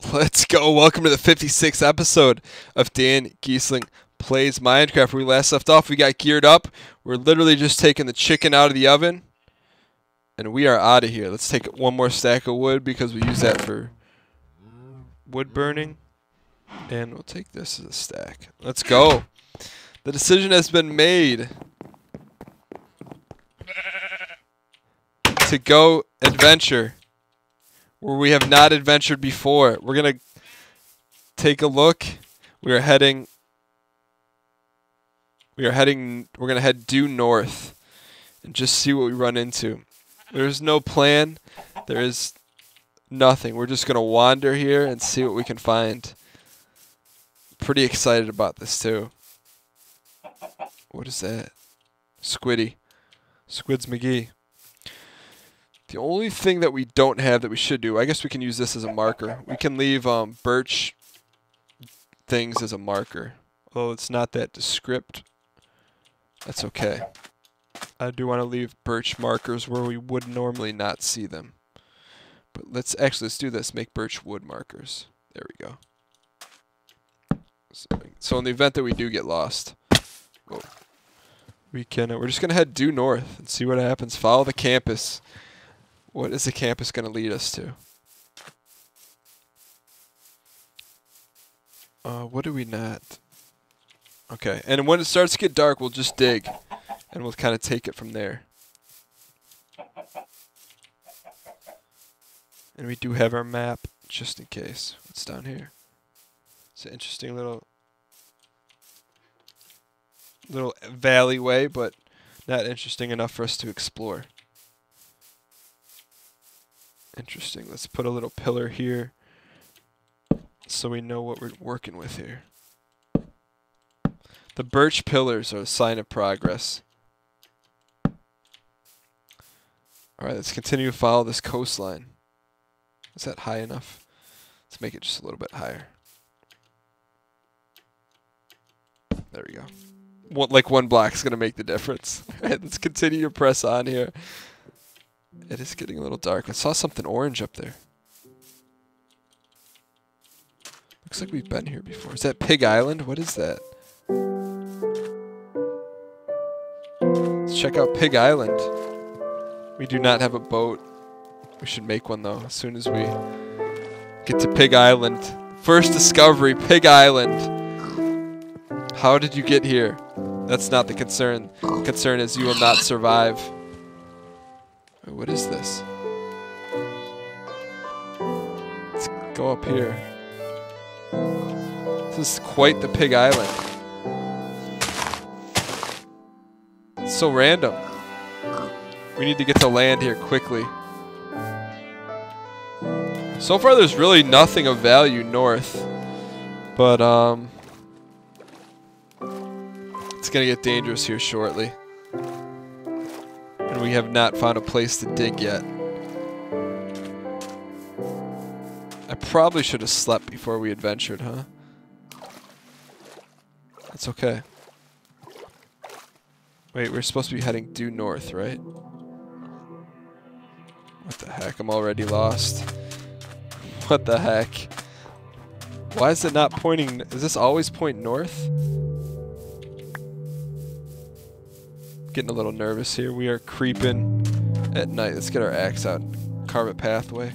Let's go. Welcome to the 56th episode of Dan Gheesling Plays Minecraft. Where we last left off, we got geared up. We're literally just taking the chicken out of the oven. And we are out of here. Let's take one more stack of wood because we use that for wood burning. And we'll take this as a stack. Let's go. The decision has been made to go adventure where we have not adventured before. We're going to take a look. We are heading we are heading we're going to head due north and just see what we run into. There's no plan. There is nothing. We're just going to wander here and see what we can find. Pretty excited about this too. What is that? Squiddy. Squids McGee. The only thing that we don't have that we should do, I guess we can use this as a marker. We can leave um, birch things as a marker. Although it's not that descript. That's okay. I do want to leave birch markers where we would normally not see them. But let's actually let's do this. Make birch wood markers. There we go. So in the event that we do get lost, whoa, we can. Uh, we're just gonna head due north and see what happens. Follow the compass. What is the compass going to lead us to? Uh, what do we not? Okay, and when it starts to get dark, we'll just dig, and we'll kind of take it from there. And we do have our map, just in case. What's down here? It's an interesting little little valleyway, but not interesting enough for us to explore. Interesting. Let's put a little pillar here so we know what we're working with here. The birch pillars are a sign of progress. Alright, let's continue to follow this coastline. Is that high enough? Let's make it just a little bit higher. There we go. One, like one block is going to make the difference. Alright, let's continue to press on here. It is getting a little dark. I saw something orange up there. Looks like we've been here before. Is that Pig Island? What is that? Let's check out Pig Island. We do not have a boat. We should make one though as soon as we get to Pig Island. First discovery, Pig Island. How did you get here? That's not the concern. The concern is you will not survive. What is this? Let's go up here. This is quite the Pig Island. It's so random. We need to get to land here quickly. So far there's really nothing of value north. But, um... It's gonna get dangerous here shortly we have not found a place to dig yet. I probably should have slept before we adventured, huh? That's okay. Wait, we're supposed to be heading due north, right? What the heck? I'm already lost. What the heck? Why is it not pointing? Is this always point north? Getting a little nervous here. We are creeping at night. Let's get our axe out. Carve a pathway.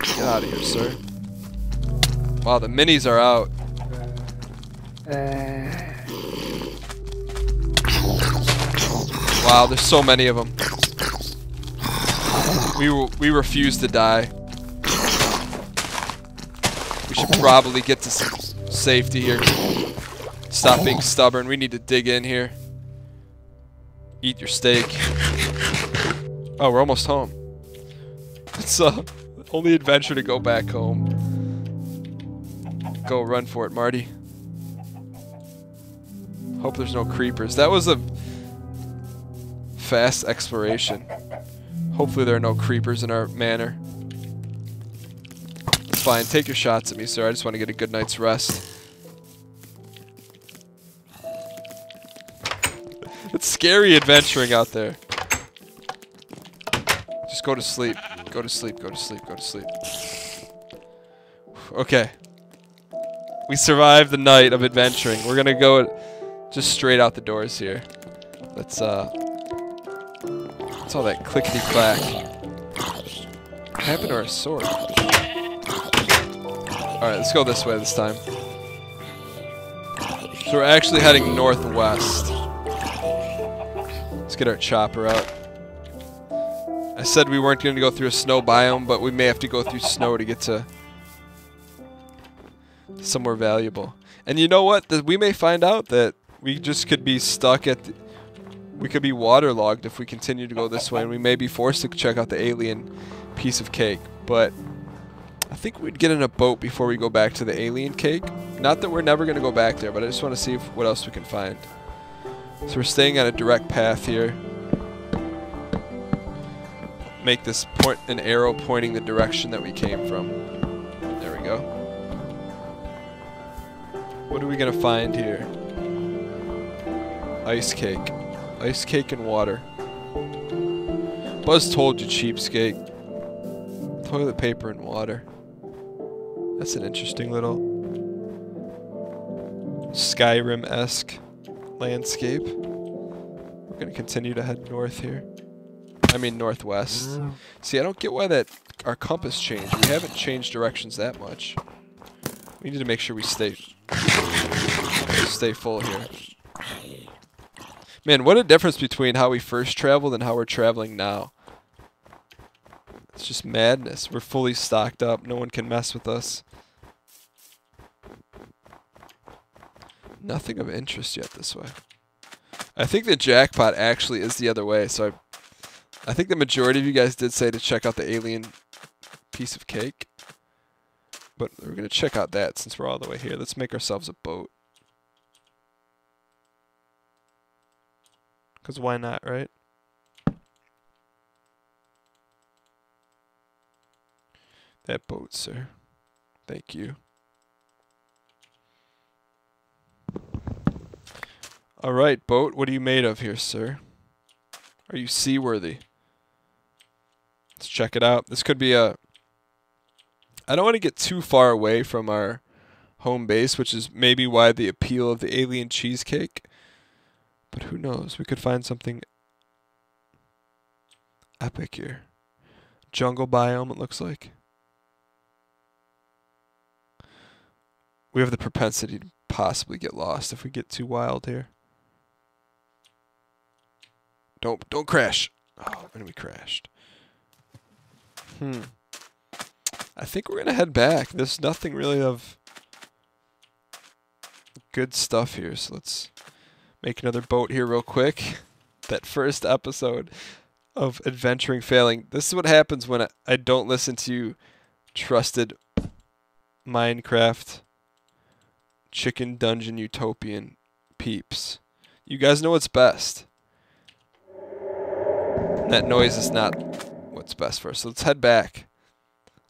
Get out of here, sir. Wow, the minis are out. Wow, there's so many of them. We we refuse to die. We should probably get to safety here. Stop being stubborn. We need to dig in here. Eat your steak. Oh, we're almost home. It's uh, only adventure to go back home. Go run for it, Marty. Hope there's no creepers. That was a fast exploration. Hopefully there are no creepers in our manor. It's fine. Take your shots at me, sir. I just want to get a good night's rest. Scary adventuring out there. Just go to sleep. Go to sleep, go to sleep, go to sleep. Okay. We survived the night of adventuring. We're gonna go just straight out the doors here. Let's uh What's all that clickety clack? What happened to our sword? Alright, let's go this way this time. So we're actually heading northwest. Let's get our chopper out. I said we weren't going to go through a snow biome, but we may have to go through snow to get to somewhere valuable. And you know what? We may find out that we just could be stuck at. The, we could be waterlogged if we continue to go this way, and we may be forced to check out the alien piece of cake. But I think we'd get in a boat before we go back to the alien cake. Not that we're never going to go back there, but I just want to see if, what else we can find. So we're staying on a direct path here. Make this point an arrow pointing the direction that we came from. There we go. What are we to find here? Ice cake. Ice cake and water. Buzz told you, cheapskate. Toilet paper and water. That's an interesting little Skyrim-esque landscape. We're going to continue to head north here. I mean northwest. See, I don't get why that our compass changed. We haven't changed directions that much. We need to make sure we stay stay full here. Man, what a difference between how we first traveled and how we're traveling now. It's just madness. We're fully stocked up. No one can mess with us. Nothing of interest yet this way. I think the jackpot actually is the other way, so I I think the majority of you guys did say to check out the alien piece of cake. But we're going to check out that since we're all the way here. Let's make ourselves a boat. Because why not, right? That boat, sir. Thank you. All right, boat. What are you made of here, sir? Are you seaworthy? Let's check it out. This could be a... I don't want to get too far away from our home base, which is maybe why the appeal of the alien cheesecake. But who knows? We could find something epic here. Jungle biome, it looks like. We have the propensity to possibly get lost if we get too wild here. Don't don't crash. Oh, and we crashed. Hmm. I think we're gonna head back. There's nothing really of good stuff here, so let's make another boat here real quick. That first episode of adventuring failing. This is what happens when I don't listen to trusted Minecraft chicken dungeon utopian peeps. You guys know what's best. That noise is not what's best for us. So let's head back.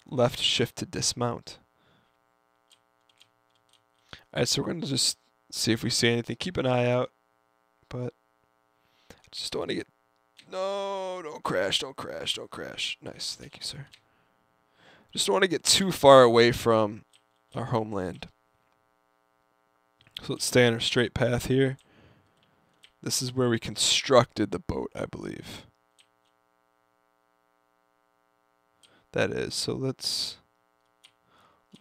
Left shift to dismount. Alright, so we're going to just see if we see anything. Keep an eye out. But I just don't want to get... No, don't crash, don't crash, don't crash. Nice, thank you, sir. Just don't want to get too far away from our homeland. So let's stay on our straight path here. This is where we constructed the boat, I believe. That is. So let's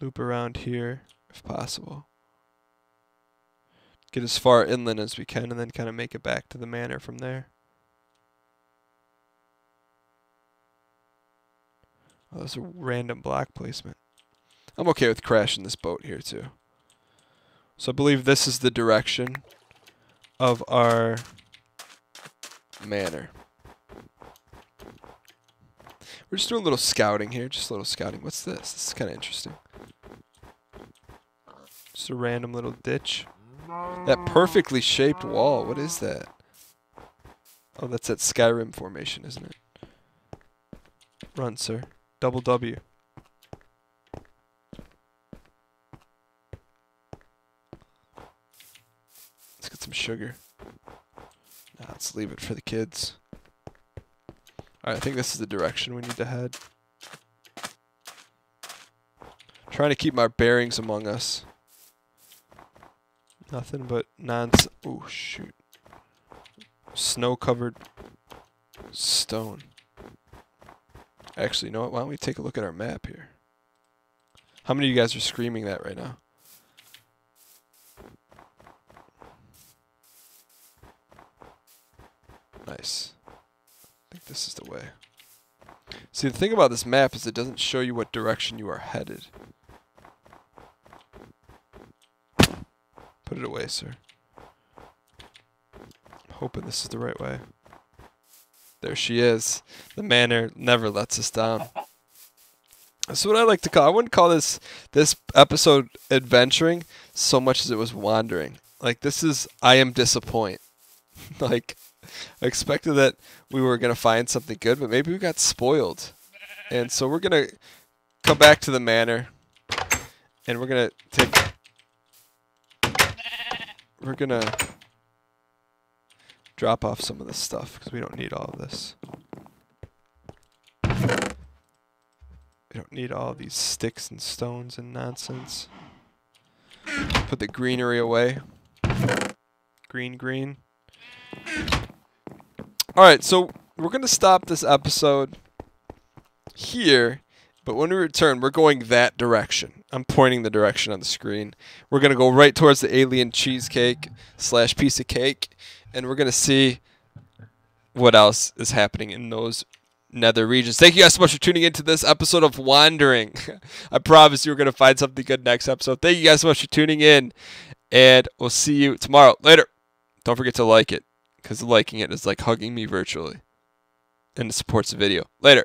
loop around here if possible. Get as far inland as we can and then kind of make it back to the manor from there. Oh, that's a random block placement. I'm okay with crashing this boat here too. So I believe this is the direction of our manor. We're just doing a little scouting here, just a little scouting. What's this? This is kind of interesting. Just a random little ditch. That perfectly shaped wall, what is that? Oh, that's that Skyrim formation, isn't it? Run, sir. Double W. Let's get some sugar. Now let's leave it for the kids. Alright, I think this is the direction we need to head. Trying to keep my bearings among us. Nothing but nonsense. Oh, shoot. Snow covered stone. Actually, you know what? Why don't we take a look at our map here? How many of you guys are screaming that right now? Nice. Think this is the way. See, the thing about this map is it doesn't show you what direction you are headed. Put it away, sir. I'm hoping this is the right way. There she is. The manor never lets us down. That's what I like to call. I wouldn't call this this episode adventuring so much as it was wandering. Like this is I am disappoint. like I expected that we were gonna find something good, but maybe we got spoiled. And so we're gonna come back to the manor, and we're gonna take. We're gonna drop off some of this stuff because we don't need all of this. We don't need all these sticks and stones and nonsense. Put the greenery away. Green, green. Alright, so we're going to stop this episode here, but when we return, we're going that direction. I'm pointing the direction on the screen. We're going to go right towards the alien cheesecake slash piece of cake, and we're going to see what else is happening in those nether regions. Thank you guys so much for tuning into this episode of Wandering. I promise you we're going to find something good next episode. Thank you guys so much for tuning in, and we'll see you tomorrow. Later. Don't forget to like it, because liking it is like hugging me virtually, and it supports the video. Later.